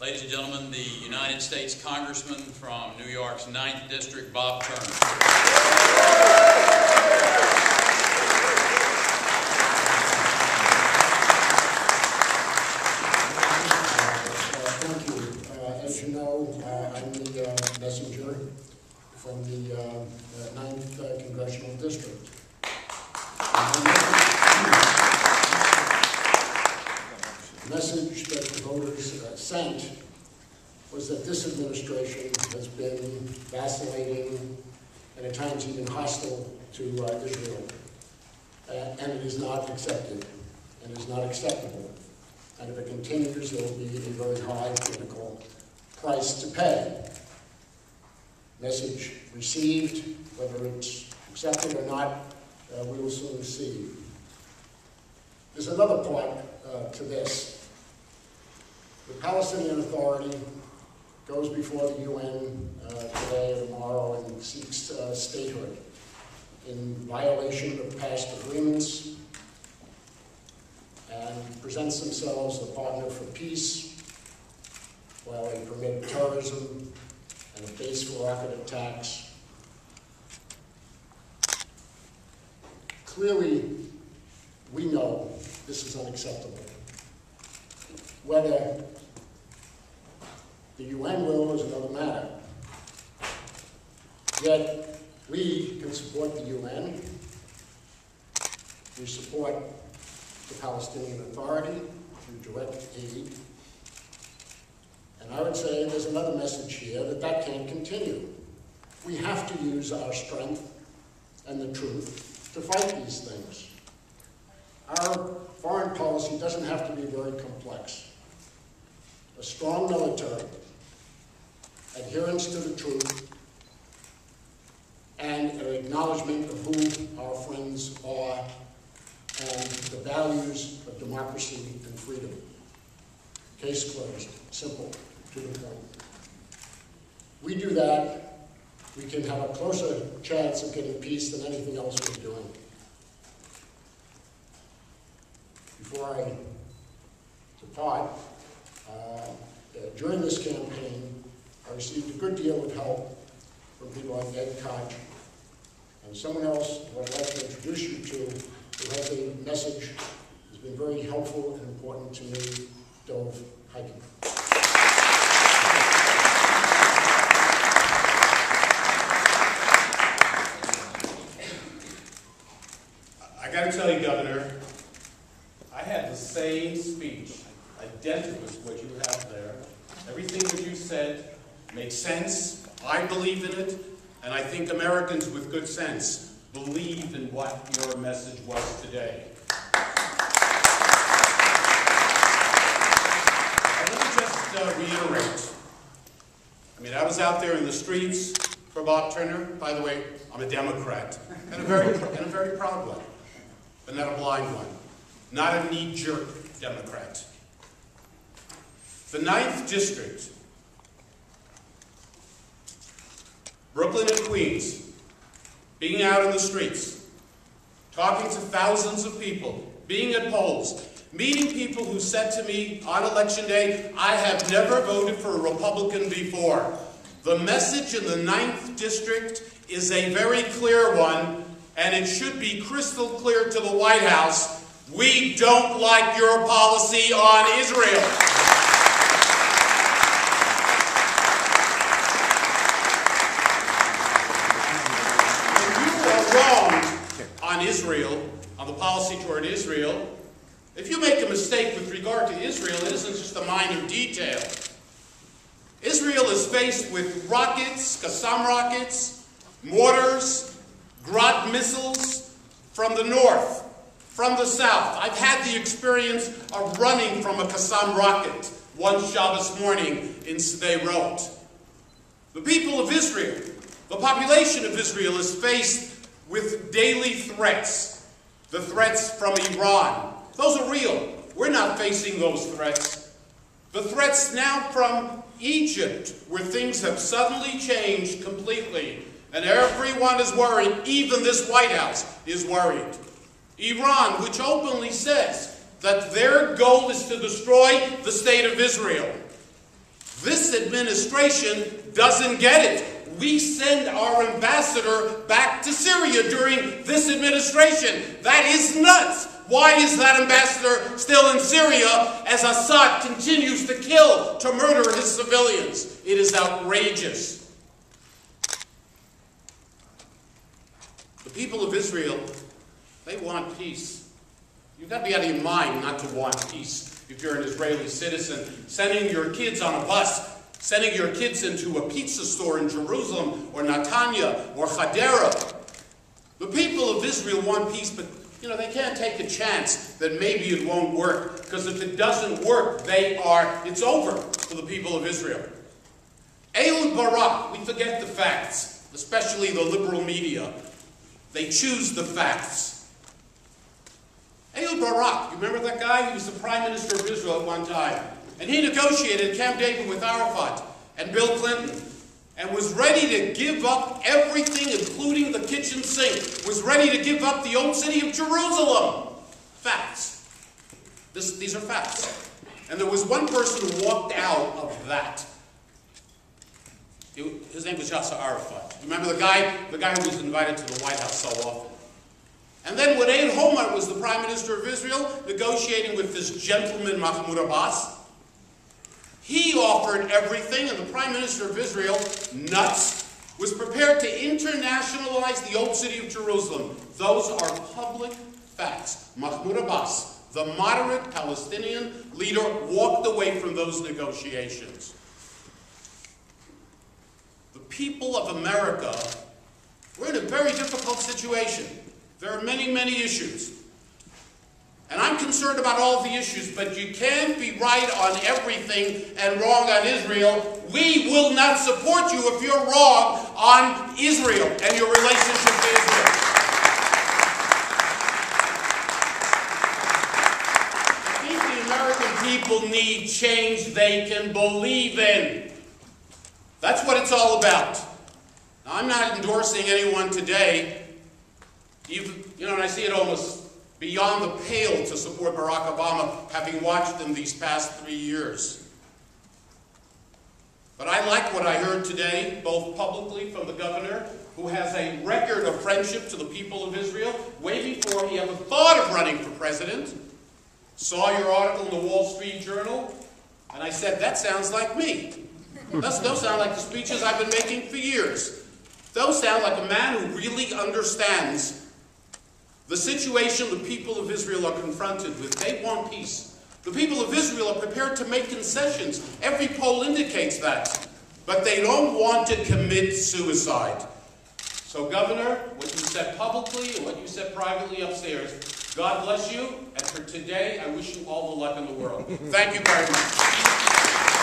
Ladies and gentlemen, the United States Congressman from New York's 9th District, Bob Turner. Uh, Thank you. Uh, As you know, uh, I'm the uh, messenger from the uh, uh, Ninth uh, Congressional District. The Message that the was that this administration has been vacillating and at times even hostile to uh, Israel. Uh, And it is not accepted, and is not acceptable. And if it continues, there will be a very high political price to pay. Message received, whether it's accepted or not, uh, we will soon see. There's another point uh, to this. The Palestinian Authority goes before the UN uh, today or tomorrow and seeks uh, statehood in violation of past agreements, and presents themselves as a partner for peace while they permit terrorism and a base for rocket attacks. Clearly, we know this is unacceptable. Whether the UN will is another matter. Yet, we can support the UN. We support the Palestinian Authority through direct aid. And I would say there's another message here that that can't continue. We have to use our strength and the truth to fight these things. Our foreign policy doesn't have to be very complex. A strong military, adherence to the truth, and an acknowledgement of who our friends are and the values of democracy and freedom. Case closed, simple, to the point. We do that, we can have a closer chance of getting peace than anything else we're doing. Before I depart, uh, during this campaign, I received a good deal of help from people like Ed Koch and someone else who I'd like to introduce you to, who has a message that's been very helpful and important to me, Dov Hikind. I gotta tell you, Governor, I had the same speech, identical to what you have there. Everything that you said makes sense. I believe in it, and I think Americans with good sense believe in what your message was today. Let me just uh, reiterate. I mean, I was out there in the streets for Bob Turner. By the way, I'm a Democrat, and a very, and a very proud one but not a blind one, not a knee-jerk Democrat. The Ninth District, Brooklyn and Queens, being out in the streets, talking to thousands of people, being at polls, meeting people who said to me on election day, I have never voted for a Republican before. The message in the Ninth District is a very clear one, and it should be crystal clear to the White House. We don't like your policy on Israel. If you are wrong on Israel, on the policy toward Israel, if you make a mistake with regard to Israel, it isn't just a minor detail. Israel is faced with rockets, Qassam rockets, mortars, Grad missiles from the north, from the south. I've had the experience of running from a Qassam rocket one Shabbos morning in Sderot. The people of Israel, the population of Israel is faced with daily threats. The threats from Iran. Those are real. We're not facing those threats. The threats now from Egypt, where things have suddenly changed completely, and everyone is worried, even this White House is worried. Iran, which openly says that their goal is to destroy the state of Israel. This administration doesn't get it. We send our ambassador back to Syria during this administration. That is nuts. Why is that ambassador still in Syria as Assad continues to kill, to murder his civilians? It is outrageous. The people of Israel, they want peace. You've got to be out of your mind not to want peace if you're an Israeli citizen. Sending your kids on a bus, sending your kids into a pizza store in Jerusalem or Netanya or Hadera. The people of Israel want peace, but you know, they can't take a chance that maybe it won't work. Because if it doesn't work, they are, it's over for the people of Israel. Ehud Barak, we forget the facts, especially the liberal media. They choose the facts. Ehud Barak, you remember that guy? He was the prime minister of Israel at one time. And he negotiated Camp David with Arafat and Bill Clinton and was ready to give up everything, including the kitchen sink, was ready to give up the old city of Jerusalem. Facts. This, these are facts. And there was one person who walked out of that. His name was Yasser Arafat. Remember the guy, the guy who was invited to the White House so often. And then when Ehud Olmert was the prime minister of Israel, negotiating with this gentleman Mahmoud Abbas, he offered everything, and the Prime Minister of Israel, nuts, was prepared to internationalize the old city of Jerusalem. Those are public facts. Mahmoud Abbas, the moderate Palestinian leader, walked away from those negotiations. The people of America, we're in a very difficult situation. There are many, many issues. And I'm concerned about all the issues, but you can't be right on everything and wrong on Israel. We will not support you if you're wrong on Israel and your relationship to Israel. I think the American people need change they can believe in. That's what it's all about. Now, I'm not endorsing anyone today. You've, you know, and I see it almost beyond the pale to support Barack Obama, having watched him these past three years. But I like what I heard today, both publicly from the governor, who has a record of friendship to the people of Israel, way before he ever thought of running for president. Saw your article in the Wall Street Journal, and I said, that sounds like me. Those don't sound like the speeches I've been making for years. Those sound like a man who really understands the situation the people of Israel are confronted with, they want peace. The people of Israel are prepared to make concessions. Every poll indicates that. But they don't want to commit suicide. So, Governor, what you said publicly and what you said privately upstairs, God bless you. And for today, I wish you all the luck in the world. Thank you very much.